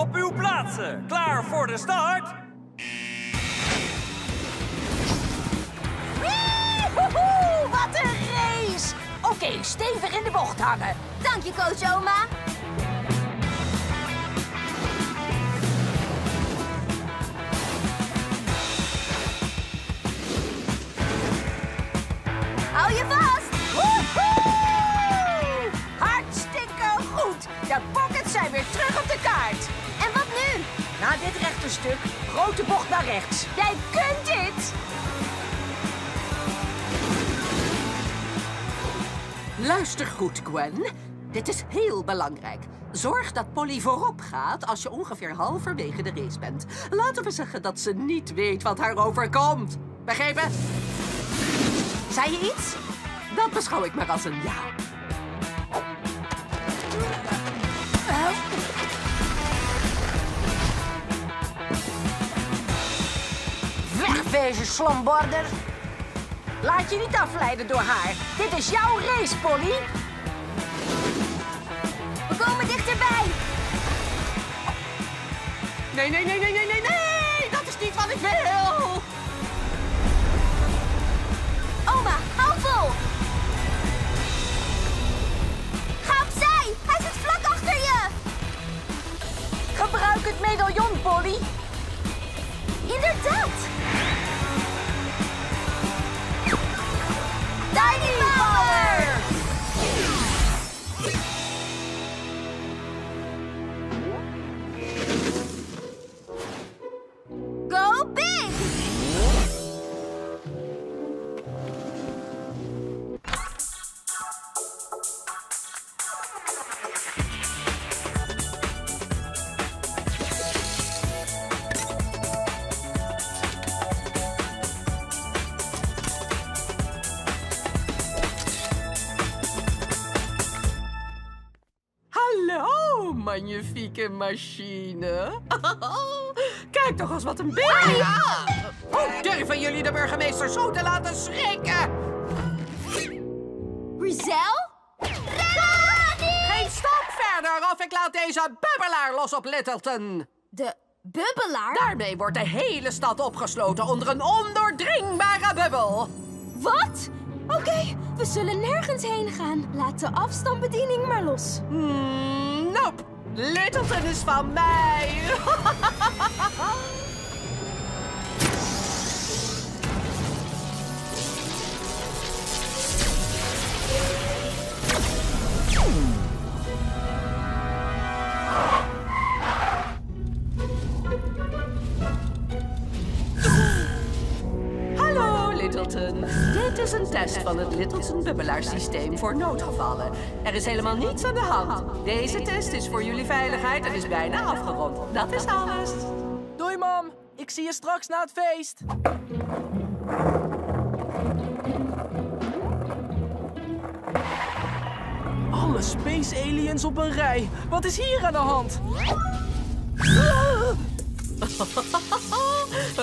Op uw plaatsen. Klaar voor de start? Woehoe, wat een race! Oké, stevig in de bocht hangen. Dank je, coach Oma. Hou je vast! Rechterstuk, grote bocht naar rechts. Jij kunt dit! Luister goed, Gwen. Dit is heel belangrijk. Zorg dat Polly voorop gaat als je ongeveer halverwege de race bent. Laten we zeggen dat ze niet weet wat haar overkomt. Begrepen? Zei je iets? Dat beschouw ik maar als een ja. Wegwezen, slomborder. Laat je niet afleiden door haar. Dit is jouw race, Polly. We komen dichterbij. Nee, nee, nee, nee, nee, nee, nee! Dat is niet wat ik wil! Oma, hou vol. Ga opzij. Hij zit vlak achter je. Gebruik het medaillon, Polly. Inderdaad. Tiny magnifieke machine. Kijk toch eens wat een beer. Hoe durven jullie de burgemeester zo te laten schrikken? Rizel? Geen stap verder of ik laat deze bubbelaar los op Littleton. De bubbelaar? Daarmee wordt de hele stad opgesloten onder een ondoordringbare bubbel. Wat? Oké, we zullen nergens heen gaan. Laat de afstandsbediening maar los. Hmm. Littleton is van mij. Hallo, Littleton. Dit is een test van het Littleton bubbelaarsysteem voor noodgevallen. Er is helemaal niets aan de hand. Deze test is voor jullie veiligheid en is bijna afgerond. Dat is alles. Doei, mam. Ik zie je straks na het feest. Alle space aliens op een rij. Wat is hier aan de hand?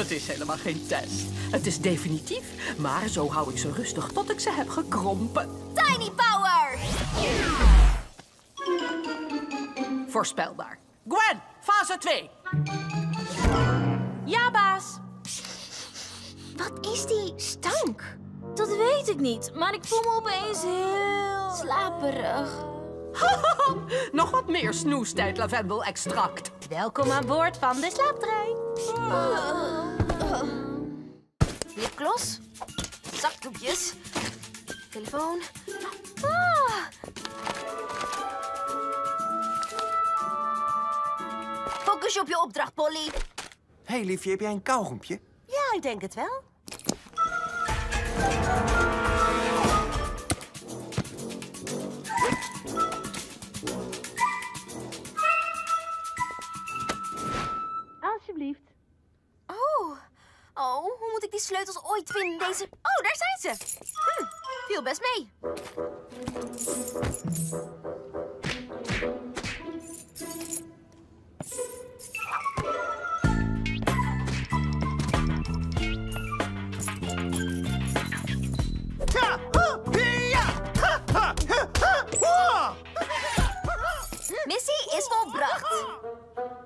Het is helemaal geen test. Het is definitief, maar zo hou ik ze rustig tot ik ze heb gekrompen. Tiny Power! Voorspelbaar. Gwen, fase 2. Ja, baas. Wat is die stank? Dat weet ik niet, maar ik voel me opeens heel slaperig. Nog wat meer snoestijd lavendel-extract. Welkom aan boord van de slaaptrein. Lipgloss. Zakdoekjes. Telefoon. Ah. Focus je op je opdracht, Polly. Hé, hey, liefje, heb jij een kauwgompje? Ja, ik denk het wel. Sleutels ooit vinden? Deze... Oh, daar zijn ze. Hm, viel best mee. Missie is volbracht.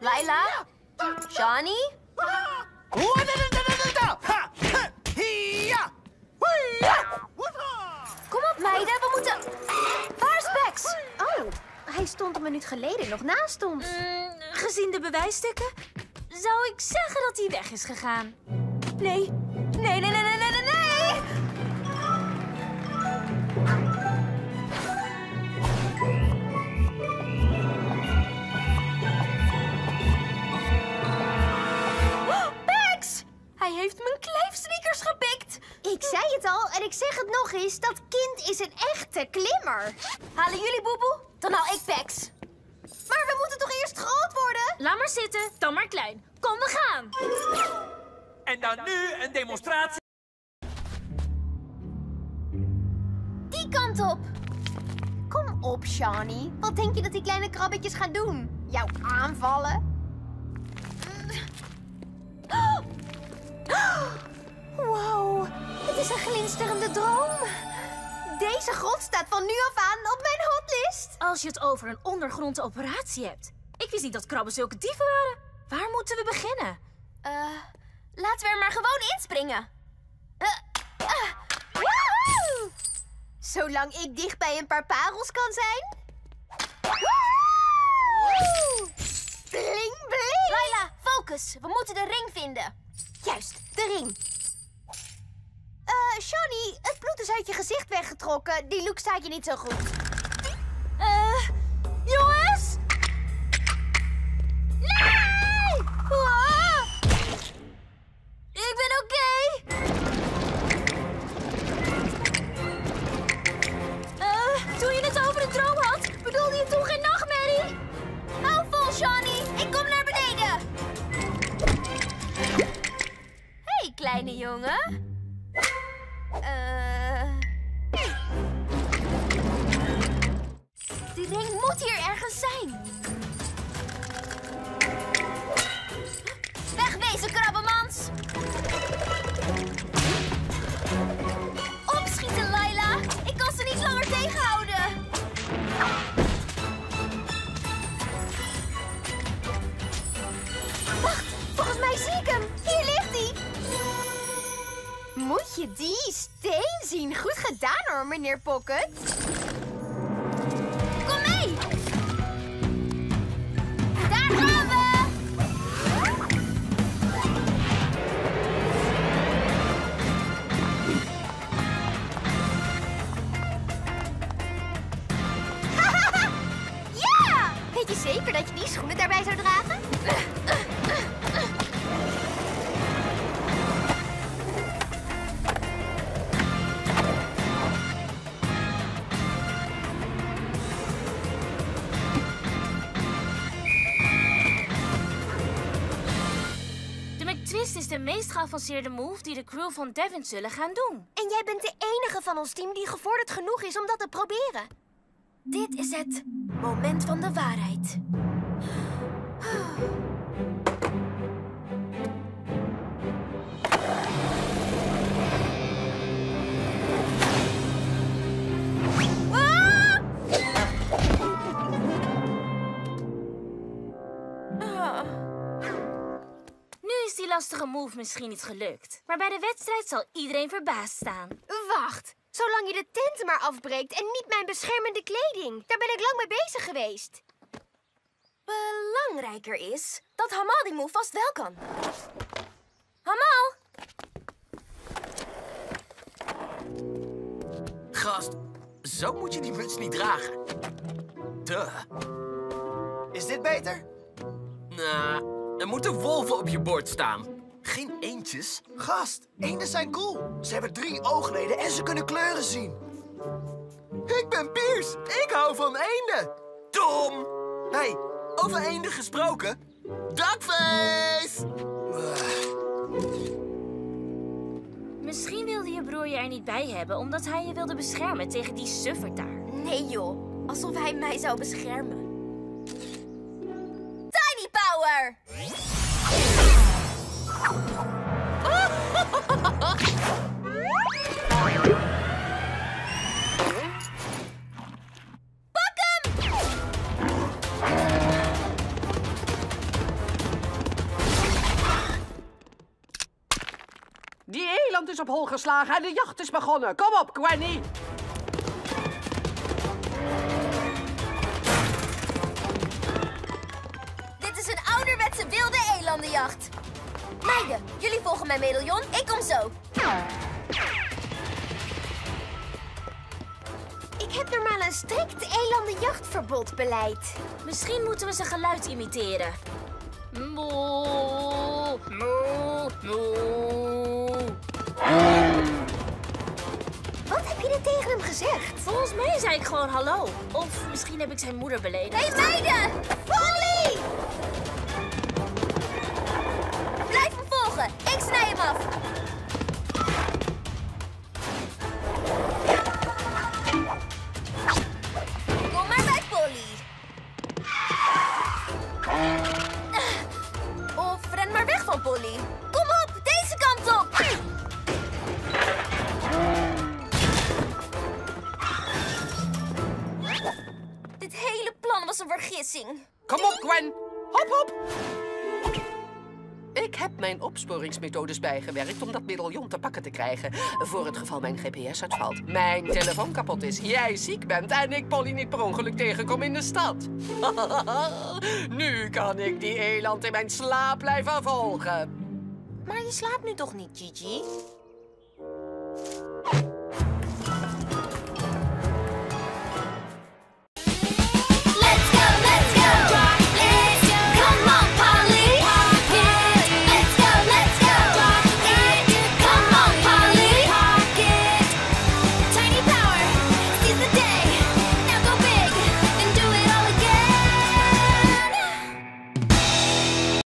Laila. Johnny? Mm, gezien de bewijsstukken zou ik zeggen dat hij weg is gegaan. Nee, nee, nee, nee, nee, nee, nee, nee! Oh! Hij heeft mijn kleefsneakers gepikt. Ik zei het al en ik zeg het nog eens, dat kind is een echte klimmer. Halen jullie boeboe? Dan haal ik Bex. Maar we moeten toch eerst groot worden? Laat maar zitten, dan maar klein. Kom, we gaan. En dan nu een demonstratie. Die kant op. Kom op, Shawnee. Wat denk je dat die kleine krabbetjes gaan doen? Jou aanvallen? Wow, het is een glinsterende droom. Deze grot staat van nu af aan op mijn hotlist. Als je het over een ondergrondse operatie hebt. Ik wist niet dat krabben zulke dieven waren. Waar moeten we beginnen? Eh, laten we er maar gewoon inspringen. Woehoe! Zolang ik dicht bij een paar parels kan zijn. Woehoe! Bling, bling. Laila, focus. We moeten de ring vinden. Juist, de ring. Eh, Shawnee, het bloed is uit je gezicht weggetrokken. Die look staat je niet zo goed. Die moet hier ergens zijn. Wegwezen, krabbenmans. Opschieten, Laila. Ik kan ze niet langer tegenhouden. Wacht, volgens mij zie ik hem. Hier ligt hij. Moet je die steen zien? Goed gedaan hoor, meneer Pocket. Zeker dat je die schoenen daarbij zou dragen? De McTwist is de meest geavanceerde move die de crew van Devin zullen gaan doen. En jij bent de enige van ons team die gevorderd genoeg is om dat te proberen. Dit is het moment van de waarheid. Nu is die lastige move misschien niet gelukt. Maar bij de wedstrijd zal iedereen verbaasd staan. Wacht, zolang je de tent maar afbreekt en niet mijn beschermende kleding. Daar ben ik lang mee bezig geweest. Belangrijker is dat Hamal die move vast wel kan. Hamal! Gast, zo moet je die muts niet dragen. Duh. Is dit beter? Nou, er moeten wolven op je bord staan. Geen eendjes. Gast, eenden zijn cool. Ze hebben drie oogleden en ze kunnen kleuren zien. Ik ben Piers. Ik hou van eenden. Dom! hey, over eenden gesproken. Duckface! Misschien wilde je broer je er niet bij hebben omdat hij je wilde beschermen tegen die suffert daar. Nee joh, alsof hij mij zou beschermen. Tiny Power! Geslagen en de jacht is begonnen. Kom op, Gwenny. Dit is een ouderwetse wilde elandenjacht. Meiden, jullie volgen mijn medaillon. Ik kom zo. Ik heb normaal een strikt elandenjachtverbodbeleid. Misschien moeten we zijn geluid imiteren. Moe, gezegd? Volgens mij zei ik gewoon hallo. Of misschien heb ik zijn moeder beledigd. Hé hey, meiden! Polly! Blijf me volgen. Ik snij hem af. Ik heb mijn opsporingsmethodes bijgewerkt om dat medaillon te pakken te krijgen. Voor het geval mijn GPS uitvalt. Mijn telefoon kapot is, jij ziek bent en ik Polly niet per ongeluk tegenkom in de stad. nu kan ik die eland in mijn slaap blijven volgen. Maar je slaapt nu toch niet, Gigi?